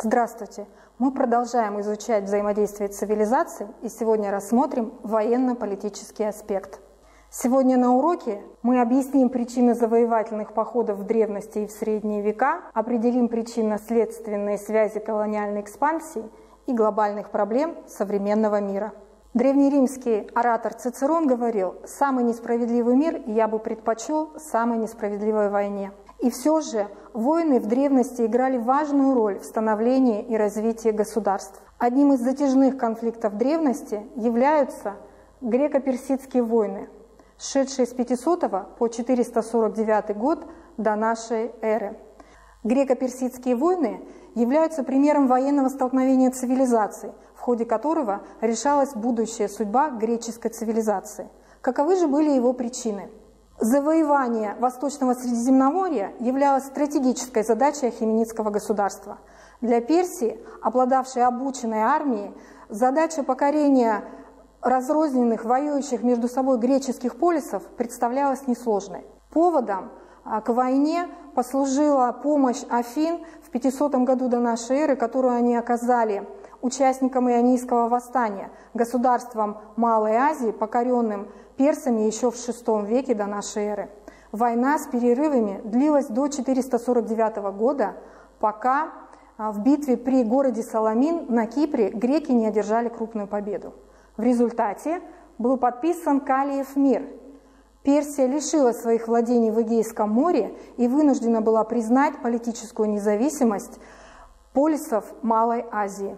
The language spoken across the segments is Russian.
Здравствуйте! Мы продолжаем изучать взаимодействие цивилизаций и сегодня рассмотрим военно-политический аспект. Сегодня на уроке мы объясним причины завоевательных походов в древности и в средние века, определим причинно-следственные связи колониальной экспансии и глобальных проблем современного мира. Древнеримский оратор Цицерон говорил, «Самый несправедливый мир я бы предпочел самой несправедливой войне». И все же войны в древности играли важную роль в становлении и развитии государств. Одним из затяжных конфликтов древности являются греко-персидские войны, шедшие с 500 по 449 год до нашей эры. Греко-персидские войны являются примером военного столкновения цивилизаций, в ходе которого решалась будущая судьба греческой цивилизации. Каковы же были его причины? Завоевание Восточного Средиземноморья являлось стратегической задачей Ахименидского государства. Для Персии, обладавшей обученной армией, задача покорения разрозненных, воюющих между собой греческих полисов представлялась несложной. Поводом а, к войне послужила помощь Афин в 500 году до нашей эры, которую они оказали участникам Ионийского восстания, государствам Малой Азии, покоренным персами еще в VI веке до нашей эры. Война с перерывами длилась до 449 года, пока а, в битве при городе Саламин на Кипре греки не одержали крупную победу. В результате был подписан Калиев мир. Персия лишилась своих владений в Эгейском море и вынуждена была признать политическую независимость полисов Малой Азии.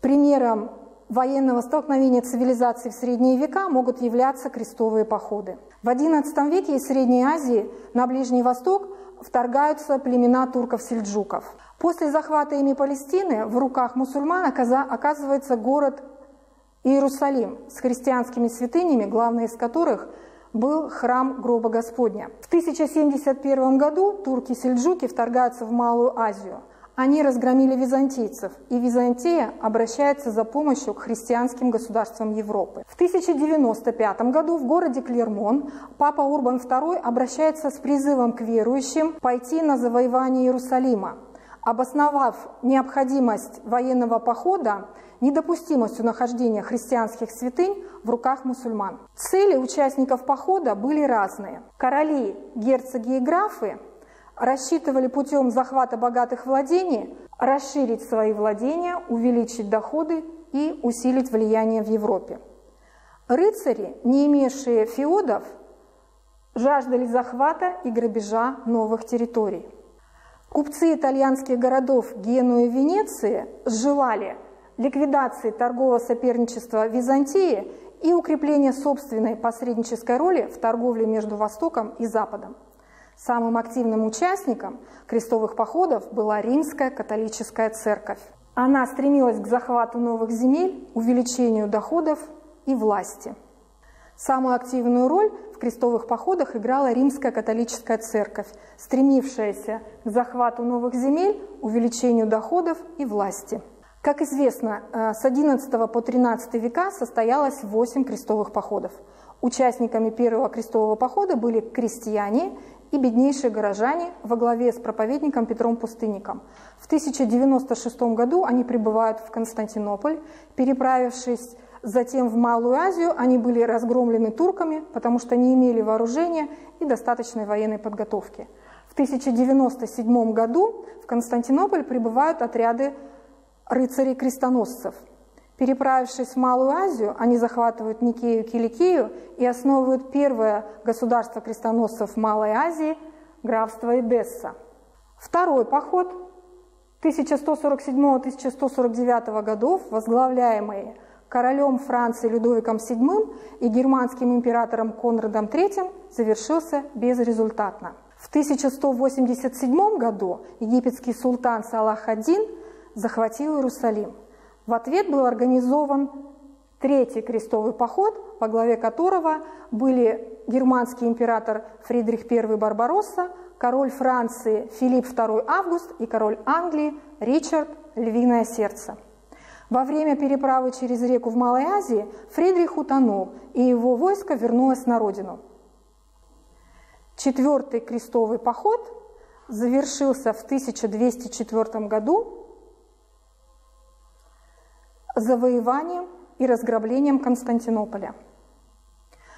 Примером военного столкновения цивилизаций в средние века могут являться крестовые походы. В XI веке из Средней Азии на Ближний Восток вторгаются племена турков-сельджуков. После захвата ими Палестины в руках мусульман оказывается город Иерусалим с христианскими святынями, главной из которых был храм гроба Господня. В 1071 году турки-сельджуки вторгаются в Малую Азию – они разгромили византийцев, и Византия обращается за помощью к христианским государствам Европы. В 1095 году в городе Клермон папа Урбан II обращается с призывом к верующим пойти на завоевание Иерусалима, обосновав необходимость военного похода недопустимостью нахождения христианских святынь в руках мусульман. Цели участников похода были разные. Короли, герцоги и графы рассчитывали путем захвата богатых владений расширить свои владения, увеличить доходы и усилить влияние в Европе. Рыцари, не имевшие феодов, жаждали захвата и грабежа новых территорий. Купцы итальянских городов Генуи и Венеции желали ликвидации торгового соперничества Византии и укрепления собственной посреднической роли в торговле между Востоком и Западом. Самым активным участником крестовых походов была римская католическая церковь. Она стремилась к захвату новых земель, увеличению доходов и власти. Самую активную роль в крестовых походах играла римская католическая церковь, стремившаяся к захвату новых земель, увеличению доходов и власти. Как известно, э, с XI по XIII века состоялось восемь крестовых походов. Участниками первого крестового похода были крестьяне и беднейшие горожане во главе с проповедником Петром Пустынником. В 1096 году они прибывают в Константинополь, переправившись затем в Малую Азию, они были разгромлены турками, потому что не имели вооружения и достаточной военной подготовки. В 1097 году в Константинополь прибывают отряды рыцарей-крестоносцев – Переправившись в Малую Азию, они захватывают Никею и Киликию и основывают первое государство крестоносцев Малой Азии – графство Эдесса. Второй поход 1147-1149 годов, возглавляемый королем Франции Людовиком VII и германским императором Конрадом III, завершился безрезультатно. В 1187 году египетский султан Салах один захватил Иерусалим – в ответ был организован третий крестовый поход, во главе которого были германский император Фридрих I Барбаросса, король Франции Филипп II Август и король Англии Ричард Львиное Сердце. Во время переправы через реку в Малой Азии Фридрих утонул, и его войско вернулось на родину. Четвертый крестовый поход завершился в 1204 году завоеванием и разграблением Константинополя.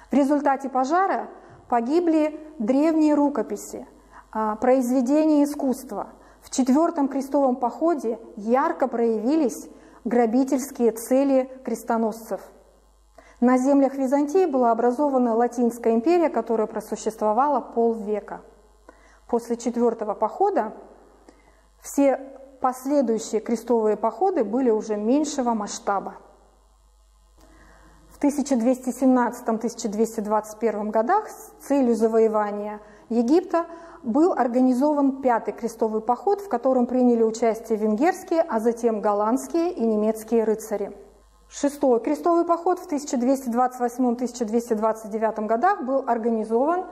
В результате пожара погибли древние рукописи, а, произведения искусства. В четвертом крестовом походе ярко проявились грабительские цели крестоносцев. На землях Византии была образована Латинская империя, которая просуществовала полвека. После четвертого похода все последующие крестовые походы были уже меньшего масштаба. В 1217-1221 годах с целью завоевания Египта был организован пятый крестовый поход, в котором приняли участие венгерские, а затем голландские и немецкие рыцари. Шестой крестовый поход в 1228-1229 годах был организован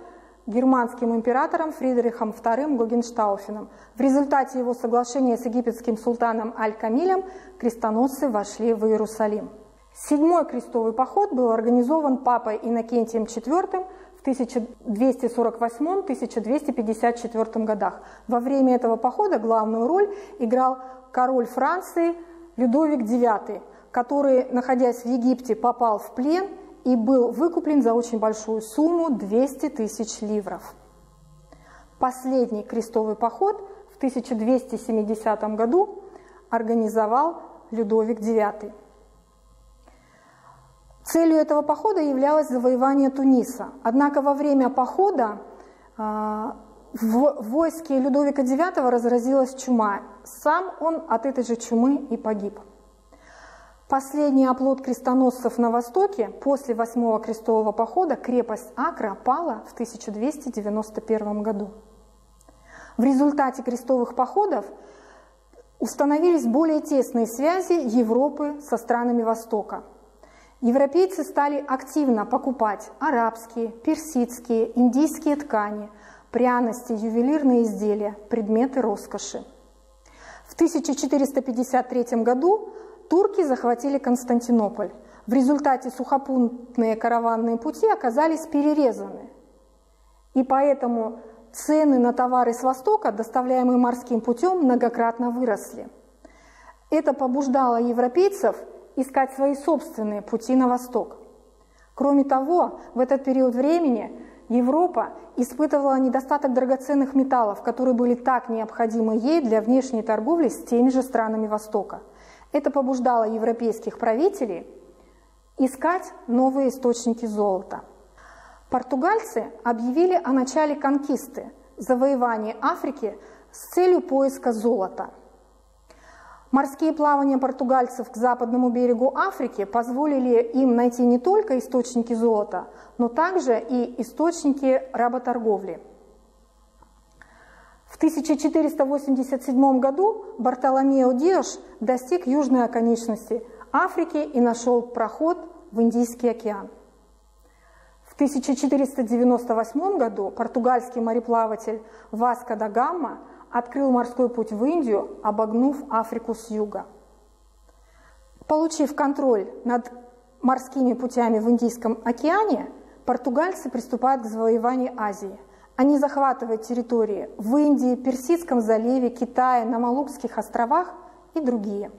германским императором Фридрихом II Гогенштауфеном. В результате его соглашения с египетским султаном Аль-Камилем крестоносцы вошли в Иерусалим. Седьмой крестовый поход был организован папой Иннокентием IV в 1248-1254 годах. Во время этого похода главную роль играл король Франции Людовик IX, который, находясь в Египте, попал в плен – и был выкуплен за очень большую сумму 200 тысяч ливров. Последний крестовый поход в 1270 году организовал Людовик IX. Целью этого похода являлось завоевание Туниса. Однако во время похода а, в войске Людовика IX разразилась чума. Сам он от этой же чумы и погиб. Последний оплот крестоносцев на востоке после восьмого крестового похода крепость Акра пала в 1291 году. В результате крестовых походов установились более тесные связи Европы со странами Востока. Европейцы стали активно покупать арабские, персидские, индийские ткани, пряности, ювелирные изделия, предметы роскоши. В 1453 году турки захватили Константинополь. В результате сухопутные караванные пути оказались перерезаны. И поэтому цены на товары с Востока, доставляемые морским путем, многократно выросли. Это побуждало европейцев искать свои собственные пути на Восток. Кроме того, в этот период времени Европа испытывала недостаток драгоценных металлов, которые были так необходимы ей для внешней торговли с теми же странами Востока – это побуждало европейских правителей искать новые источники золота. Португальцы объявили о начале конкисты, завоевания Африки с целью поиска золота. Морские плавания португальцев к западному берегу Африки позволили им найти не только источники золота, но также и источники работорговли – в 1487 году Бартоломео Диаш достиг южной оконечности Африки и нашел проход в Индийский океан. В 1498 году португальский мореплаватель Васко да Гамма открыл морской путь в Индию, обогнув Африку с юга. Получив контроль над морскими путями в Индийском океане, португальцы приступают к завоеванию Азии – они захватывают территории в Индии, Персидском заливе, Китае, на Малукских островах и другие.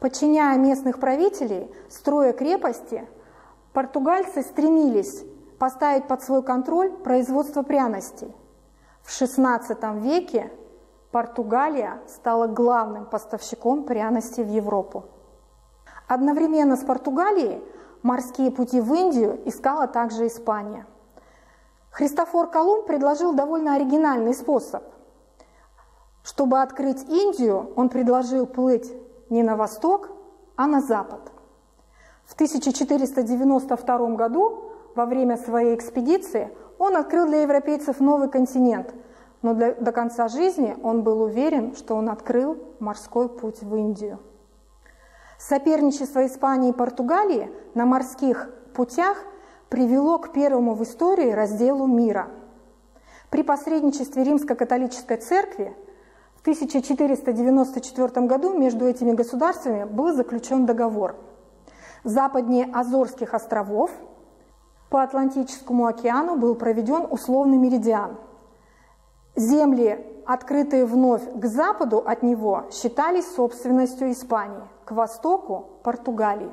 Подчиняя местных правителей, строя крепости, португальцы стремились поставить под свой контроль производство пряностей. В XVI веке Португалия стала главным поставщиком пряностей в Европу. Одновременно с Португалией морские пути в Индию искала также Испания. Христофор Колумб предложил довольно оригинальный способ. Чтобы открыть Индию, он предложил плыть не на восток, а на запад. В 1492 году, во время своей экспедиции, он открыл для европейцев новый континент, но для, до конца жизни он был уверен, что он открыл морской путь в Индию. Соперничество Испании и Португалии на морских путях привело к первому в истории разделу мира. При посредничестве Римско-католической церкви в 1494 году между этими государствами был заключен договор. Западнее Азорских островов по Атлантическому океану был проведен условный меридиан. Земли открытые вновь к западу от него, считались собственностью Испании, к востоку – Португалии.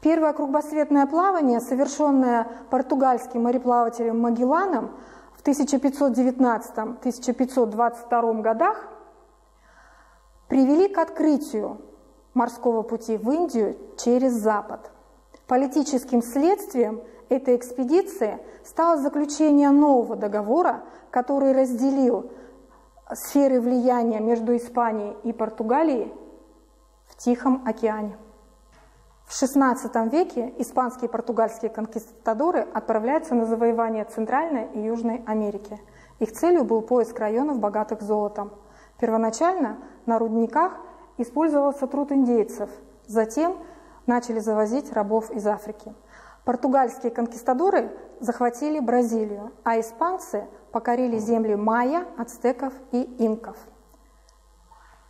Первое кругосветное плавание, совершенное португальским мореплавателем Магелланом в 1519-1522 годах, привели к открытию морского пути в Индию через Запад. Политическим следствием этой экспедиции стало заключение нового договора, который разделил сферы влияния между Испанией и Португалией в Тихом океане. В XVI веке испанские и португальские конкистадоры отправляются на завоевание Центральной и Южной Америки. Их целью был поиск районов, богатых золотом. Первоначально на рудниках использовался труд индейцев, затем начали завозить рабов из Африки. Португальские конкистадоры захватили Бразилию, а испанцы покорили земли майя, ацтеков и инков.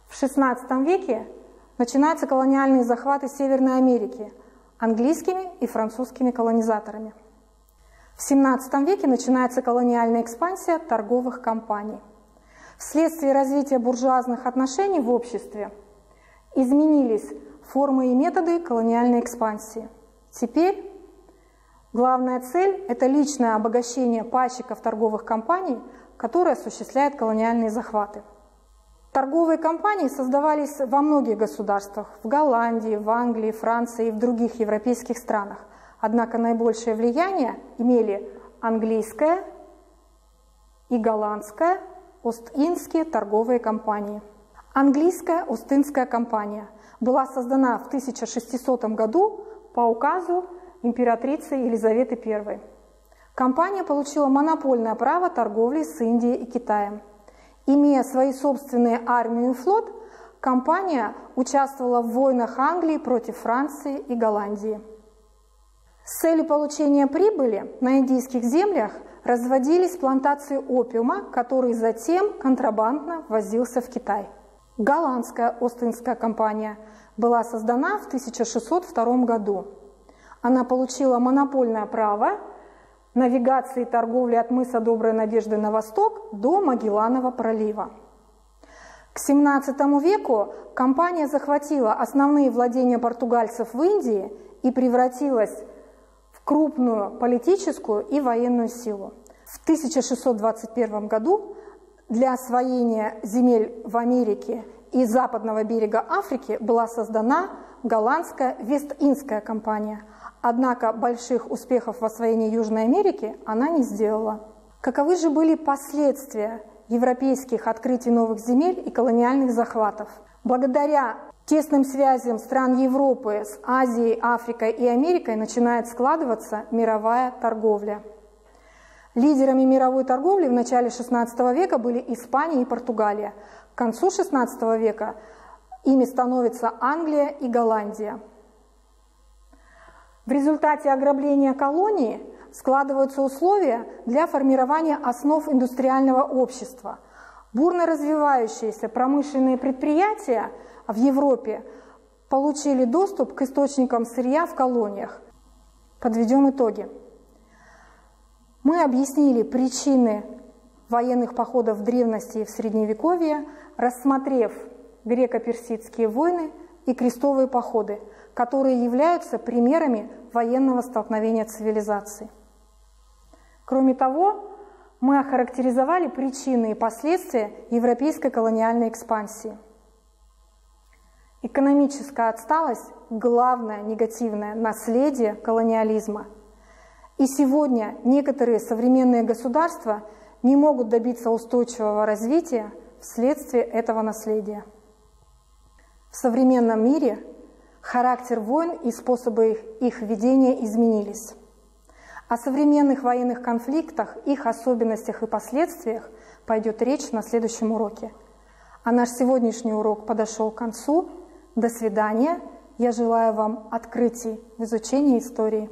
В XVI веке начинаются колониальные захваты Северной Америки английскими и французскими колонизаторами. В XVII веке начинается колониальная экспансия торговых компаний. Вследствие развития буржуазных отношений в обществе изменились формы и методы колониальной экспансии. Теперь главная цель – это личное обогащение пайщиков торговых компаний, которые осуществляют колониальные захваты. Торговые компании создавались во многих государствах – в Голландии, в Англии, Франции и в других европейских странах. Однако наибольшее влияние имели английская и голландская Ост-Индские торговые компании. Английская Ост-Индская компания была создана в 1600 году по указу императрицы Елизаветы I. Компания получила монопольное право торговли с Индией и Китаем – Имея свои собственные армию и флот, компания участвовала в войнах Англии против Франции и Голландии. С целью получения прибыли на индийских землях разводились плантации опиума, который затем контрабандно ввозился в Китай. Голландская Остинская компания была создана в 1602 году. Она получила монопольное право навигации и торговли от мыса Доброй Надежды на восток до Магелланова пролива. К XVII веку компания захватила основные владения португальцев в Индии и превратилась в крупную политическую и военную силу. В 1621 году для освоения земель в Америке и западного берега Африки была создана голландская Вест-Индская компания – Однако больших успехов в освоении Южной Америки она не сделала. Каковы же были последствия европейских открытий новых земель и колониальных захватов? Благодаря тесным связям стран Европы с Азией, Африкой и Америкой начинает складываться мировая торговля. Лидерами мировой торговли в начале XVI века были Испания и Португалия. К концу XVI века ими становятся Англия и Голландия. В результате ограбления колонии складываются условия для формирования основ индустриального общества. Бурно развивающиеся промышленные предприятия в Европе получили доступ к источникам сырья в колониях. Подведем итоги. Мы объяснили причины военных походов в древности и в Средневековье, рассмотрев греко-персидские войны и крестовые походы – которые являются примерами военного столкновения цивилизаций. Кроме того, мы охарактеризовали причины и последствия европейской колониальной экспансии. Экономическая отсталость – главное негативное наследие колониализма. И сегодня некоторые современные государства не могут добиться устойчивого развития вследствие этого наследия. В современном мире Характер войн и способы их, ведения изменились. О современных военных конфликтах, их особенностях и последствиях пойдет речь на следующем уроке. А наш сегодняшний урок подошел к концу. До свидания. Я желаю вам открытий в изучении истории.